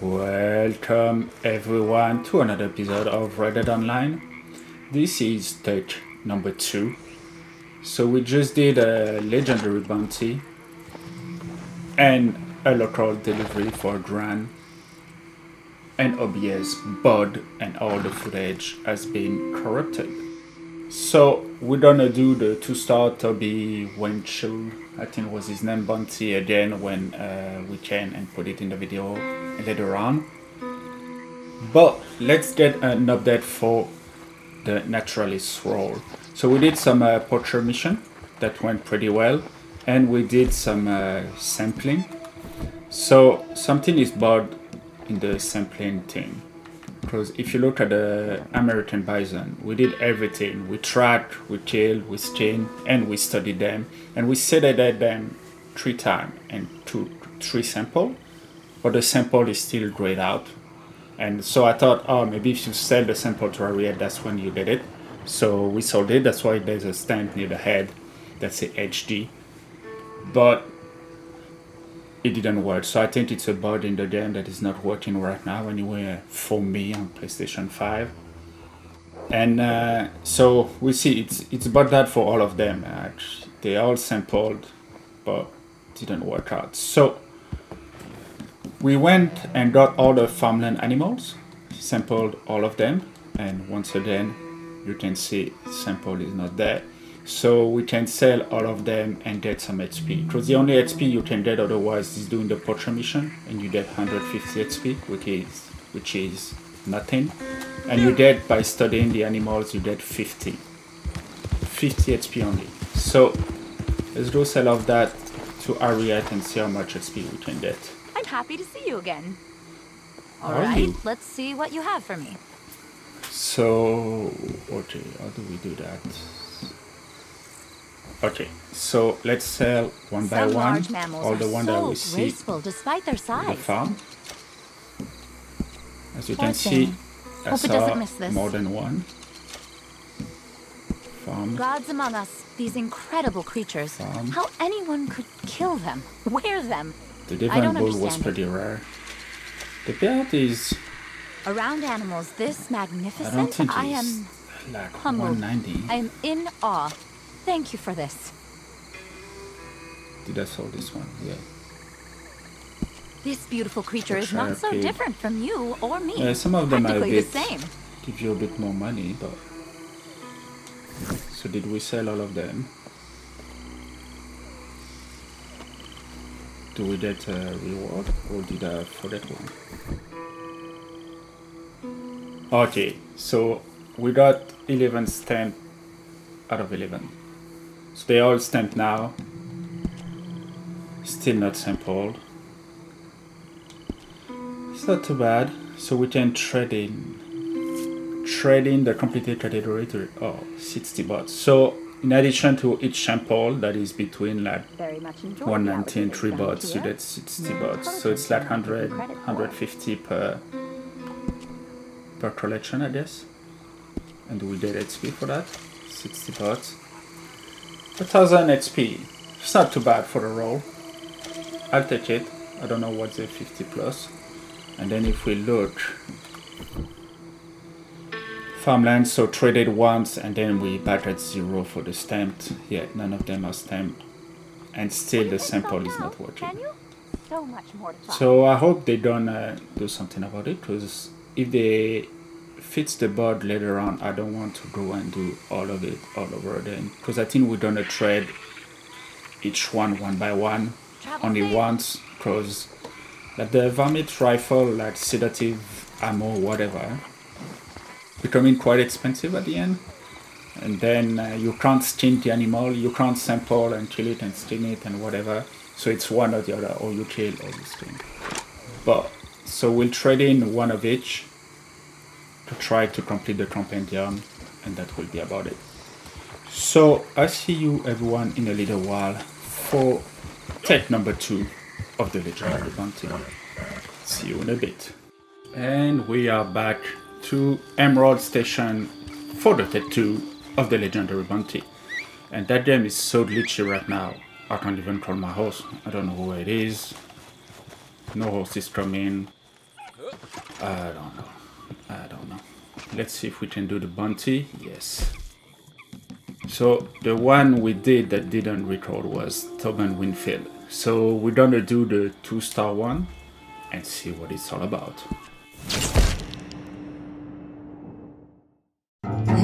Welcome everyone to another episode of Red Dead Online. This is stage number two. So we just did a legendary bounty and a local delivery for Gran and OBS Bud and all the footage has been corrupted. So we're gonna do the two-star Toby Winchell, I think was his name, bounty again when uh, we can and put it in the video later on. But let's get an update for the naturalist role. So we did some uh, poacher mission that went pretty well and we did some uh, sampling. So something is bad in the sampling thing because if you look at the American bison, we did everything. We tracked, we killed, we skinned, and we studied them. And we sedated them three times and took three samples. But the sample is still grayed out. And so I thought, oh, maybe if you sell the sample to Harriet, that's when you did it. So we sold it. That's why there's a stamp near the head that's a HD. But it didn't work. So I think it's a bug in the game that is not working right now anyway for me on PlayStation 5. And uh, so we see it's it's about that for all of them. Actually. They all sampled, but didn't work out. So we went and got all the farmland animals, sampled all of them, and once again, you can see sample is not there so we can sell all of them and get some XP. Because the only XP you can get otherwise is doing the poacher mission, and you get 150 XP, which is which is nothing. And you get by studying the animals, you get 50, 50 XP only. So let's go sell off that to Harriet and see how much XP we can get. I'm happy to see you again. All How right, let's see what you have for me. So okay, how do we do that? Okay, so let's sell one by one all the one so that we see graceful despite their on the farm. As you Poor can see, thing. I Hope saw doesn't miss this. more than one farm. Gods among us, these incredible creatures. Farm. How anyone could kill them, wear them. The I Devon don't bull was understand pretty rare. The beard is, Around animals this I magnificent, don't think I am like humbled. 190. I am in awe. Thank you for this. Did I sell this one? Yeah. This beautiful creature is not so pig. different from you or me. Yeah, some of them are a bit the same. give you a bit more money, but so did we sell all of them? Do we get a reward or did I forget one? Okay, so we got 11 stamp out of 11. So they all stamped now. Still not sampled. It's not too bad. So we can trade in trade in the completed category to oh 60 bots. So in addition to each sample that is between like Very 190 and the 3 bots, you get 60 bots. So it's like 100, 150 per per collection, I guess. And we get XP for that. 60 bots. 1000 XP. It's not too bad for a role. I'll take it. I don't know what's a 50 plus. And then if we look, farmland, so traded once, and then we back at zero for the stamped. Yeah, none of them are stamped. And still the sample is not working. So much more to. So I hope they don't uh, do something about it because if they fix the bug later on, I don't want to go and do all of it all over again. Because I think we're gonna trade each one one by one, only once. Because like the varmint rifle, like sedative ammo, whatever, becoming quite expensive at the end. And then uh, you can't skin the animal, you can't sample and kill it and skin it and whatever. So it's one or the other, or you kill or you skin. But so we'll trade in one of each to try to complete the compendium, and that will be about it. So I see you everyone in a little while for take number two of the legendary bounty. See you in a bit. And we are back to Emerald Station for the take two of the legendary bounty. And that game is so glitchy right now. I can't even call my horse. I don't know who it is. No horse is coming. I don't know. Let's see if we can do the bounty. Yes. So the one we did that didn't record was Tobin Winfield. So we're gonna do the two star one and see what it's all about.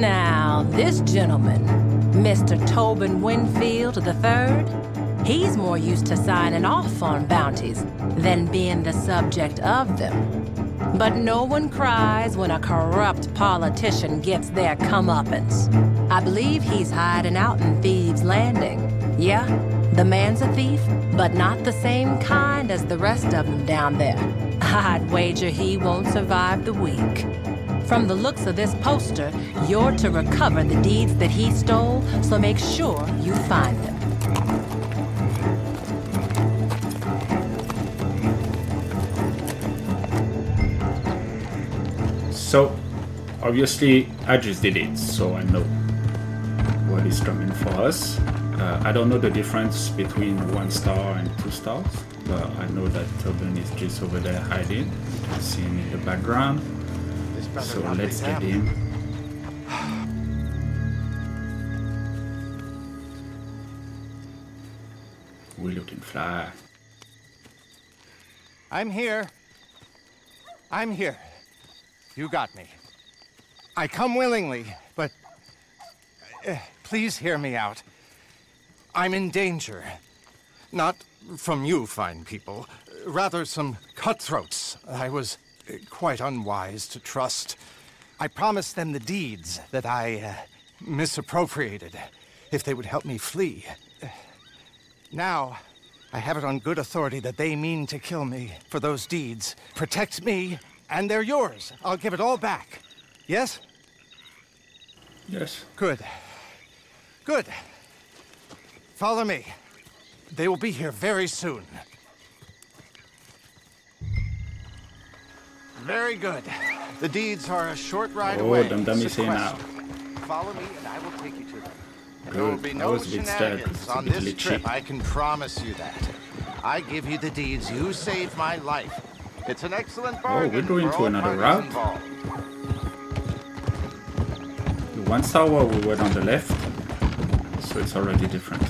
Now, this gentleman, Mr. Tobin Winfield III, he's more used to signing off on bounties than being the subject of them. But no one cries when a corrupt politician gets their comeuppance. I believe he's hiding out in Thieves' Landing. Yeah, the man's a thief, but not the same kind as the rest of them down there. I'd wager he won't survive the week. From the looks of this poster, you're to recover the deeds that he stole, so make sure you find them. So obviously I just did it, so I know what is coming for us. Uh, I don't know the difference between one star and two stars, but I know that Tobin is just over there hiding. You can see him in the background. So let's get them. him. We're looking fly. I'm here. I'm here. You got me. I come willingly, but uh, please hear me out. I'm in danger. Not from you, fine people. Rather, some cutthroats I was uh, quite unwise to trust. I promised them the deeds that I uh, misappropriated if they would help me flee. Now, I have it on good authority that they mean to kill me for those deeds. Protect me, and they're yours. I'll give it all back. Yes? Yes. Good. Good. Follow me. They will be here very soon. Very good. The deeds are a short ride Oh, away. dum dum is here now. Follow me, and I will take you to them. Good. There will be no was a bit scared 'cause shenanigans on this trip. I can promise you that. I give you the deeds. You saved my life. It's an excellent bargain. Oh, we're going to another route? involved. The one where we were on the left, so it's already different.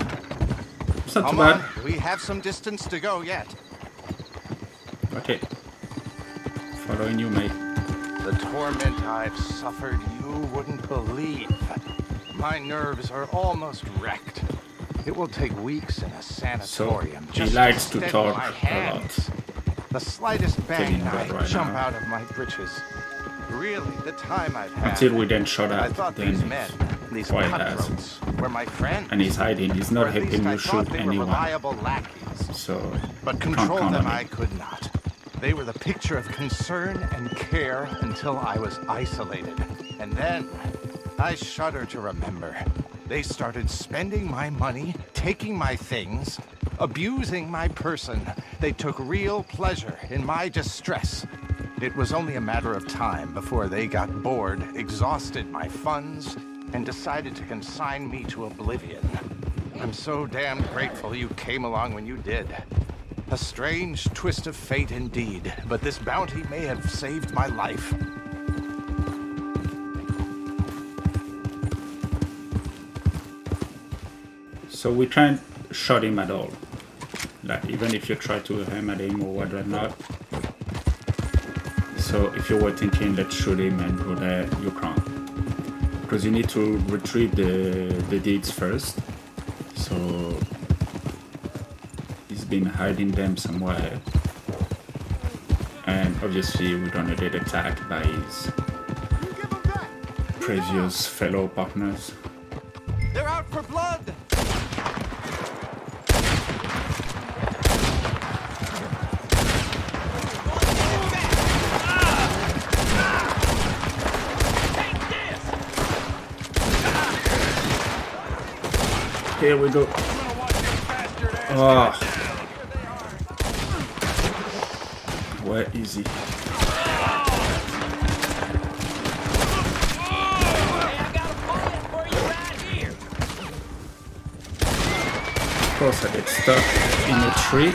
It's not too Come bad. on, we have some distance to go yet. Okay. Following you, mate. The torment I've suffered, you wouldn't believe. My nerves are almost wrecked. It will take weeks in a sanatorium. he just likes to steady talk a hands. The slightest bang, I right jump now. out of my britches. Really, the time I've had. Until we then shot I at, thought then these men, these cutthroats, were my friends. And he's hiding. He's not helping I you thought shoot they were anyone. reliable lackeys. So But control them I could not. They were the picture of concern and care until I was isolated. And then, I shudder to remember, they started spending my money, taking my things, abusing my person. They took real pleasure in my distress. It was only a matter of time before they got bored, exhausted my funds, and decided to consign me to oblivion. I'm so damn grateful you came along when you did. A strange twist of fate indeed, but this bounty may have saved my life. So we can't shot him at all. Like even if you try to aim at him or whatnot. So if you were thinking let's shoot him and go there, you can't. Because you need to retrieve the, the deeds first. So he's been hiding them somewhere. And obviously we're gonna get attacked by his Give them back! previous fellow partners. They're out for blood! Here we go. Oh. Where is he? Of course, I get stuck in a tree.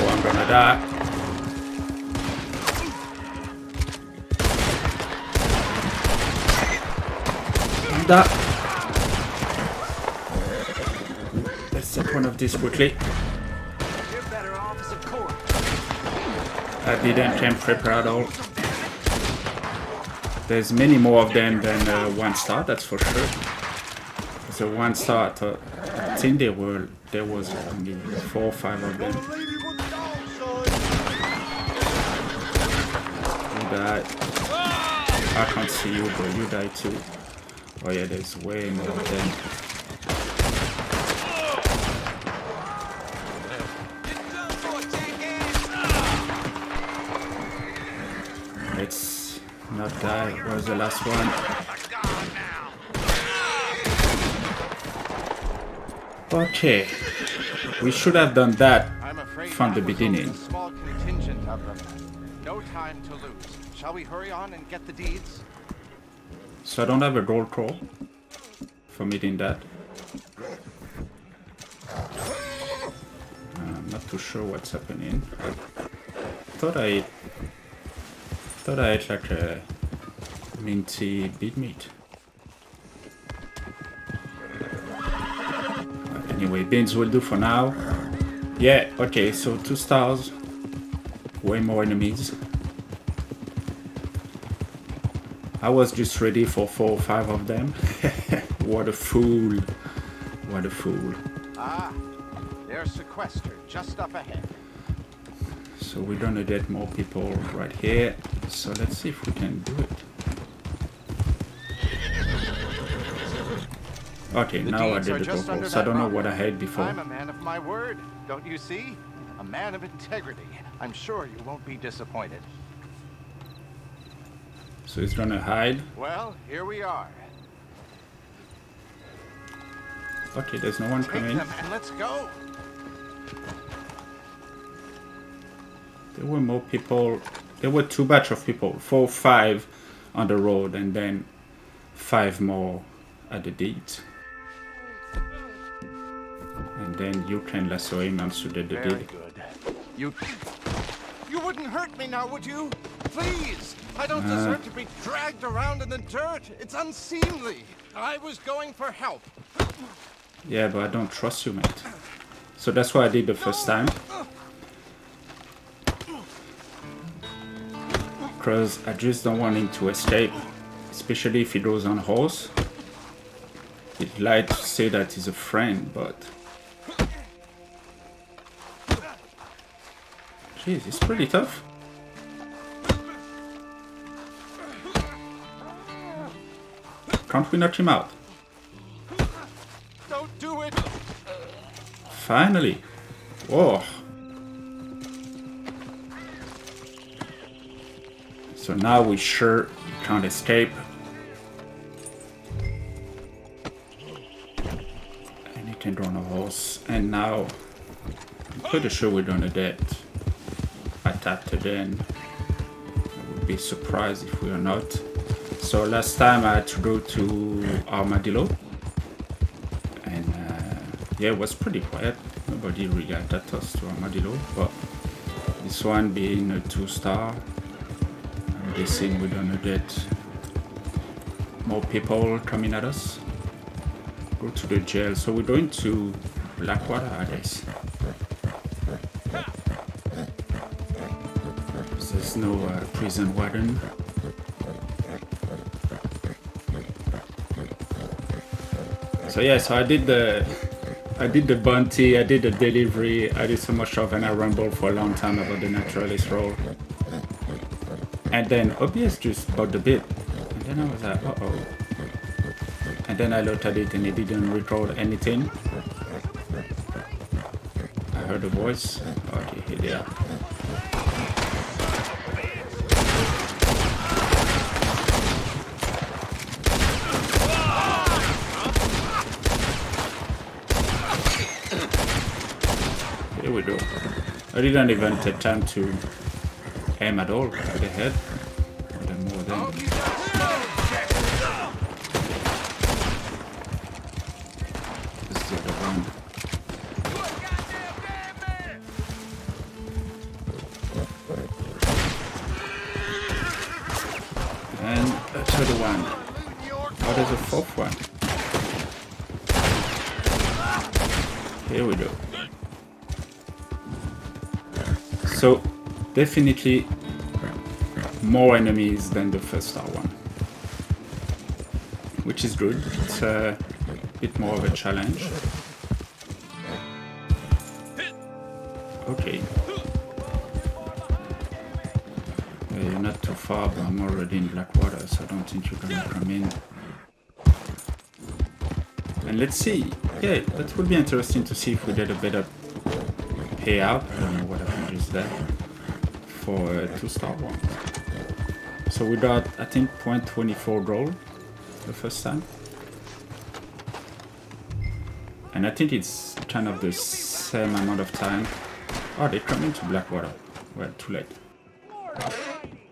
Oh, gonna die. I'm. Let's take one of these quickly. I didn't camp prepare at all. There's many more of them than uh, one star, that's for sure. So one star, I, I think there were there was only four or five of them. You died. I can't see you, but you died too. Oh yeah, there's way more of them. Let's not die. Where's the last one? Okay. We should have done that from the that was only beginning. a small contingent of them. No time to lose. Shall we hurry on and get the deeds? So I don't have a roll call for meeting that. I'm not too sure what's happening. Thought I thought I had like a minty beet meat. Anyway, beans will do for now. Yeah, okay, so two stars. Way more enemies. I was just ready for four or five of them. what a fool. What a fool. Ah, they're sequestered just up ahead. So we're gonna get more people right here. So let's see if we can do it. Okay, The now I did the just under vocals. I don't know what I had before. I'm a man of my word, don't you see? A man of integrity. I'm sure you won't be disappointed. So he's gonna hide. Well, here we are. Okay, there's no one Take coming. them and let's go. There were more people. There were two batch of people. Four, five on the road, and then five more at the deed. And then you can lasso him and so did the Very deed. good. You... You wouldn't hurt me now, would you? Please! I don't Uh. deserve to be dragged around in the dirt. It's unseemly. I was going for help. Yeah, but I don't trust you, mate. So that's what I did the first time. Because I just don't want him to escape. Especially if he goes on horse. He'd like to say that he's a friend, but... Jeez, it's pretty tough. Can't we knock him out? Don't do it! Finally. Whoa. So now we sure can't escape. And he can on a horse. And now I'm pretty sure we're gonna get attacked again. I would be surprised if we are not. So last time I had to go to Armadillo and uh, yeah, it was pretty quiet. Nobody really attacked us to Armadillo, but this one being a two star, I'm guessing we're gonna get more people coming at us. Go to the jail. So we're going to Blackwater, I guess. There's no uh, prison warden. So yeah, so I did the I did the bounty, I did the delivery, I did so much stuff and I rambled for a long time about the naturalist role. And then OBS just bought the bit. And then I was like, uh oh. And then I looked at it and it didn't record anything. I heard a voice. Okay, here they are. Here we go. I didn't even take time to aim at all at the head. Then more than. This is the other one. And that's the one. What is the fourth one? Here we go. So, definitely more enemies than the first star one. Which is good. It's a bit more of a challenge. Okay. Uh, you're not too far, but I'm already in Blackwater, so I don't think you're gonna come in. And let's see. Yeah, that would be interesting to see if we get a better payout. I don't know what that for uh, a two-star one. So we got, I think, 0.24 gold the first time. And I think it's kind of the same amount of time. Oh, they're coming to Blackwater. Well, too late.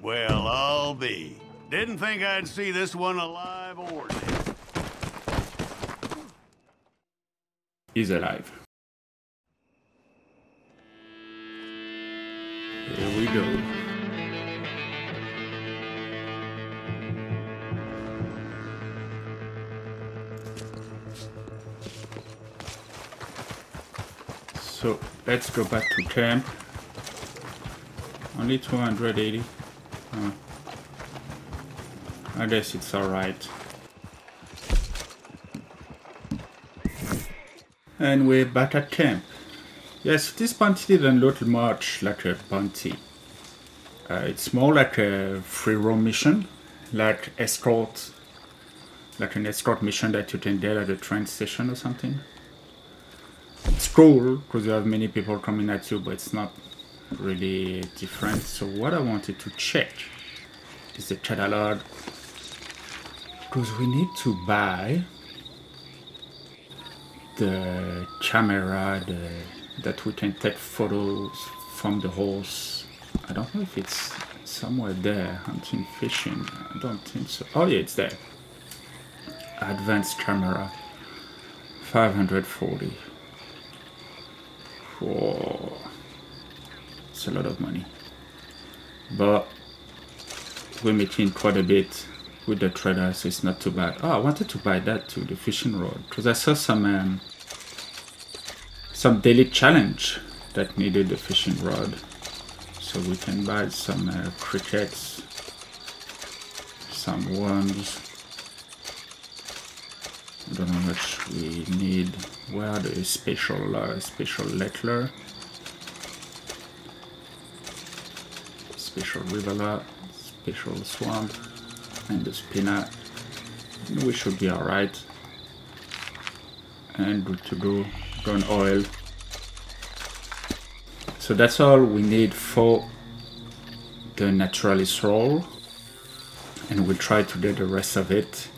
Well, I'll be. Didn't think I'd see this one alive or dead. He's alive. Here we go. So let's go back to camp. Only 280. Uh, I guess it's alright. And we're back at camp. Yes, this bounty didn't look much like a bounty. Uh, it's more like a free roam mission, like escort, like an escort mission that you can get at a train station or something. It's cool because you have many people coming at you, but it's not really different. So what I wanted to check is the catalog because we need to buy the camera the, that we can take photos from the horse. I don't know if it's somewhere there, hunting, fishing. I don't think so. Oh yeah, it's there. Advanced camera, 540. Whoa. It's a lot of money. But we're making quite a bit with the trader, so it's not too bad. Oh, I wanted to buy that too, the fishing rod, because I saw some um, some daily challenge that needed a fishing rod, so we can buy some uh, crickets, some worms. I don't know how much we need. Where are the special uh, special lettler? Special river, special swamp and the spinner we should be alright and good to go gun oil. So that's all we need for the naturalist role. And we'll try to get the rest of it.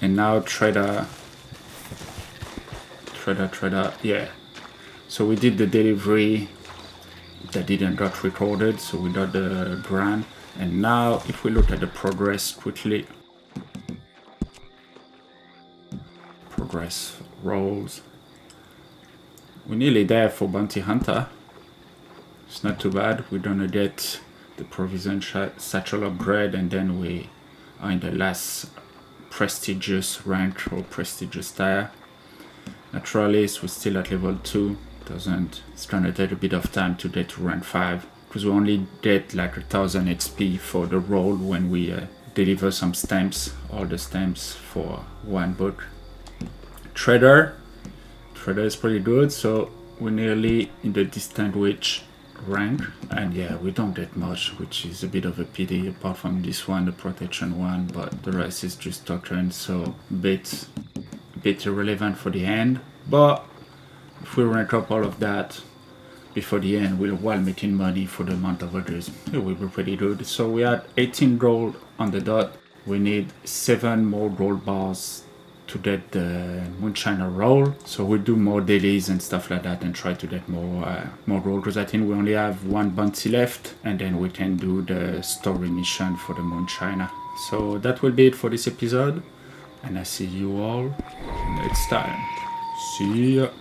And now trader trader trader yeah. So we did the delivery that didn't got recorded so we got the grant and now if we look at the progress quickly, progress roles, we're nearly there for Bounty Hunter. It's not too bad. We're gonna get the provision satchel upgrade and then we are in the last prestigious rank or prestigious tier. Naturalist, we're still at level 2. Doesn't, it's gonna take a bit of time to get to rank 5 because we only get like a thousand XP for the role when we uh, deliver some stamps, all the stamps for one book. Trader, Trader is pretty good, so we're nearly in the Distant distinguished rank, and yeah, we don't get much, which is a bit of a pity, apart from this one, the protection one, but the rest is just token, so bit, bit irrelevant for the end, but if we rank up all of that, before the end we'll, while making money for the month of August. It will be pretty good. So we had 18 gold on the dot. We need 7 more gold bars to get the Moonshiner role. So we'll do more dailies and stuff like that and try to get more uh, more gold because I think we only have one bounty left and then we can do the story mission for the Moonshiner. So that will be it for this episode and I see you all next time. See ya.